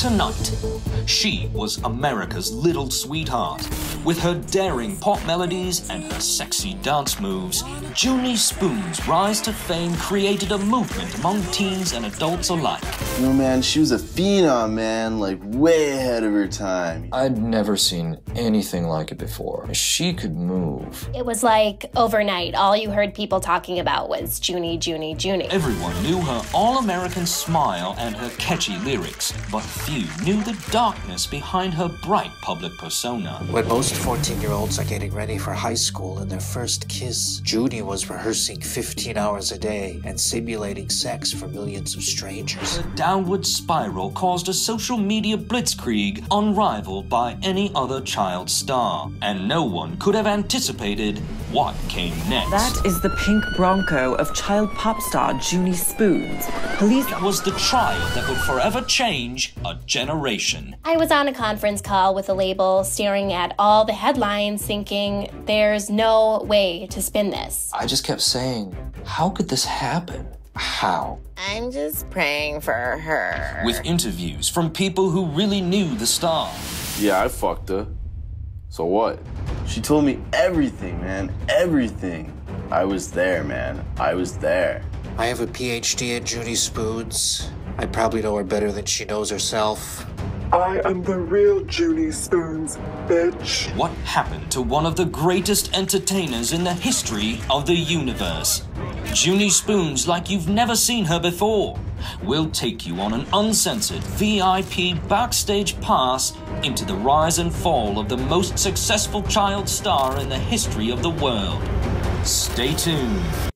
tonight. She was America's little sweetheart. With her daring pop melodies and her sexy dance moves, Junie Spoons' rise to fame created a movement among teens and adults alike. You know, man, she was a phenom, man, like way ahead of her time. I'd never seen anything like it before. She could move. It was like overnight, all you heard people talking about was Junie, Junie, Junie. Everyone knew her all-American smile and her catchy lyrics, but few knew the darkness behind her bright public persona. When most 14-year-olds are getting ready for high school and their first kiss, Junie was rehearsing 15 hours a day and simulating sex for millions of strangers. The downward spiral caused a social media blitzkrieg unrivaled by any other child star, and no one could have anticipated what came next. That is the pink Bronco of child pop star Junie Spoons. Police It was the trial that would forever change a generation. I was on a conference call with a label, staring at all the headlines, thinking, there's no way to spin this. I just kept saying, how could this happen? How? I'm just praying for her. With interviews from people who really knew the star. Yeah, I fucked her. So what? She told me everything, man. Everything. I was there, man. I was there. I have a PhD in Junie Spoons. I probably know her better than she knows herself. I am the real Junie Spoons, bitch. What happened to one of the greatest entertainers in the history of the universe? Junie Spoons like you've never seen her before. We'll take you on an uncensored VIP backstage pass into the rise and fall of the most successful child star in the history of the world. Stay tuned.